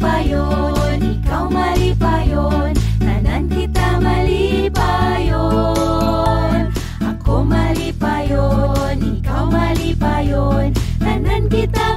mali ikaw mali pa tanan kita mali pa yon. Ako mali pa yon, ikaw mali pa tanan kita